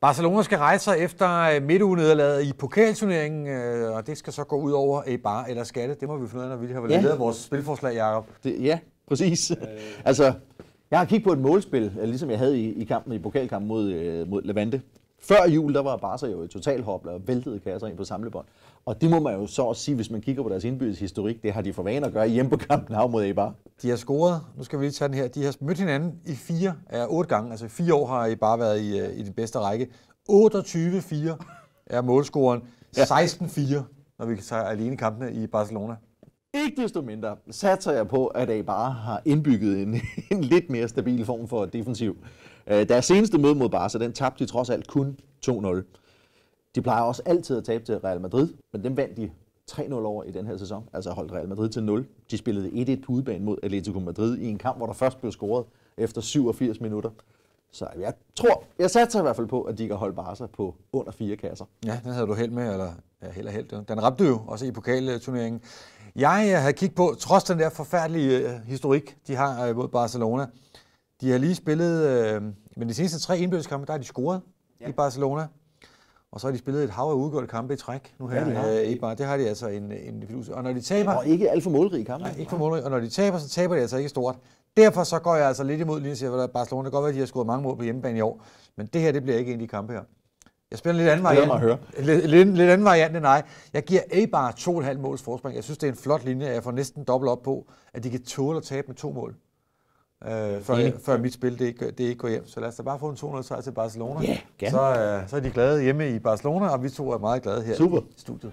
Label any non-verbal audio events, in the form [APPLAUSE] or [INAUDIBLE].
Barcelona skal rejse sig efter øh, midtugenederlaget i pokalturneringen, øh, og det skal så gå ud over Eibar, eller skal det? Må vi finde ud af, når vi har Ja. lavet vores spilforslag, Jacob. Det, ja, præcis. [LAUGHS] altså, jeg har kigget på et målspil, øh, ligesom jeg havde i, i kampen i pokalkampen mod, øh, mod Levante. Før jul, der var Barca jo i total hopla og væltede kasser ind på samlebånd. Og det må man jo så også sige, hvis man kigger på deres indbyrdes historik, det har de for vane at gøre hjemme på kampen af mod Eibar. De har scoret, nu skal vi lige tage den her, de har mødt hinanden i fire af otte gange, altså fire år har I bare været i, øh, i den bedste række. 28-4 er målscoren, 16-4, når vi tager alene kampene i Barcelona. Ikke desto mindre satser jeg på, at Eibar har indbygget en, [LAUGHS] en lidt mere stabil form for defensiv. Øh, Deres seneste møde mod Barca, den tabte de trods alt kun 2-0. De plejer også altid at tabe til Real Madrid, men dem vandt de 3-0 over i den her sæson, altså holdt Real Madrid til 0. De spillede 1-1 på udebane mod Atletico Madrid i en kamp, hvor der først blev scoret efter 87 minutter. Så jeg tror, jeg satser i hvert fald på, at de kan holde Barca på under fire kasser. Ja, den havde du held med, eller ja, held og held. Den ramte jo også i pokalturneringen. Jeg havde kigget på, trods den der forfærdelige øh, historik, de har øh, mod Barcelona, de har lige spillet, øh, men de seneste tre indbyrdskampe, der har de scoret ja. i Barcelona. Og så har de spillet et hav af udgjorte kampe i træk nu her. Ja, øh, Eibar. det har de altså en, en fidus. Og når de taber, Og ikke alt for målrige kampe. Nej, ikke for målrig. Og når de taber, så taber de altså ikke stort. Derfor så går jeg altså lidt imod linjen, siger, at Barcelona det kan godt være, at de har scoret mange mål på hjemmebane i år. Men det her, det bliver ikke en af de kampe her. Jeg spiller en lidt anden variant. mig at Lidt, lidt, lidt anden variant end dig. Jeg giver Eibar 2,5 måls forspring. Jeg synes, det er en flot linje. Jeg får næsten dobbelt op på, at de kan tåle at tabe med to mål. Øh, før, Enig. før mit spil det ikke, det ikke går hjem. Så lad os da bare få en 200 sejr til Barcelona. Gerne. så, øh, så er de glade hjemme i Barcelona, og vi to er meget glade her Super. i studiet.